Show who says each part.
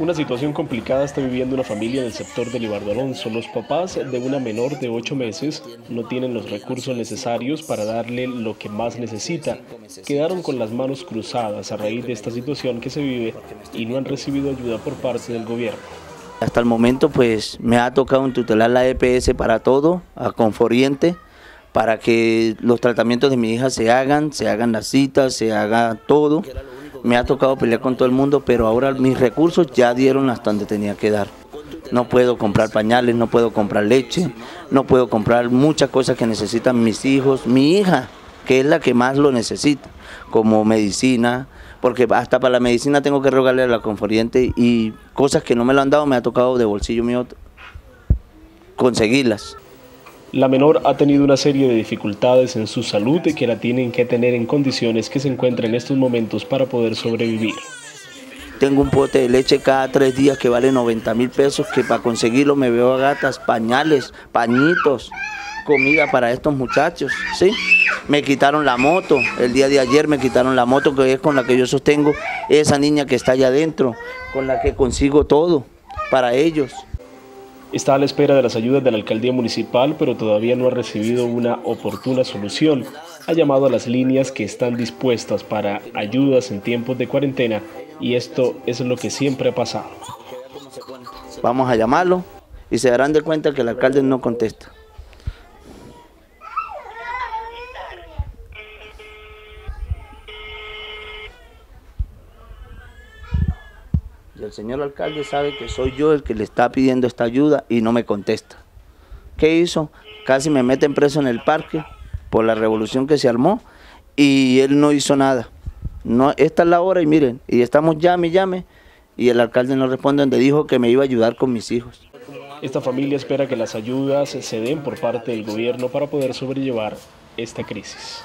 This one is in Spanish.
Speaker 1: Una situación complicada está viviendo una familia del sector de Libardo Alonso. Los papás de una menor de 8 meses no tienen los recursos necesarios para darle lo que más necesita. Quedaron con las manos cruzadas a raíz de esta situación que se vive y no han recibido ayuda por parte del gobierno.
Speaker 2: Hasta el momento pues me ha tocado tutelar la EPS para todo, a Conforiente, para que los tratamientos de mi hija se hagan, se hagan las citas, se haga todo me ha tocado pelear con todo el mundo, pero ahora mis recursos ya dieron hasta donde tenía que dar. No puedo comprar pañales, no puedo comprar leche, no puedo comprar muchas cosas que necesitan mis hijos, mi hija, que es la que más lo necesita, como medicina, porque hasta para la medicina tengo que rogarle a la conforiente y cosas que no me lo han dado me ha tocado de bolsillo mío conseguirlas.
Speaker 1: La menor ha tenido una serie de dificultades en su salud y que la tienen que tener en condiciones que se encuentra en estos momentos para poder sobrevivir.
Speaker 2: Tengo un pote de leche cada tres días que vale 90 mil pesos, que para conseguirlo me veo a gatas, pañales, pañitos, comida para estos muchachos, ¿sí? Me quitaron la moto, el día de ayer me quitaron la moto que es con la que yo sostengo esa niña que está allá adentro, con la que consigo todo para ellos.
Speaker 1: Está a la espera de las ayudas de la alcaldía municipal, pero todavía no ha recibido una oportuna solución. Ha llamado a las líneas que están dispuestas para ayudas en tiempos de cuarentena y esto es lo que siempre ha pasado.
Speaker 2: Vamos a llamarlo y se darán de cuenta que el alcalde no contesta. Y el señor alcalde sabe que soy yo el que le está pidiendo esta ayuda y no me contesta. ¿Qué hizo? Casi me meten preso en el parque por la revolución que se armó y él no hizo nada. No, esta es la hora y miren, y estamos llame y llame y el alcalde no responde donde dijo que me iba a ayudar con mis hijos.
Speaker 1: Esta familia espera que las ayudas se den por parte del gobierno para poder sobrellevar esta crisis.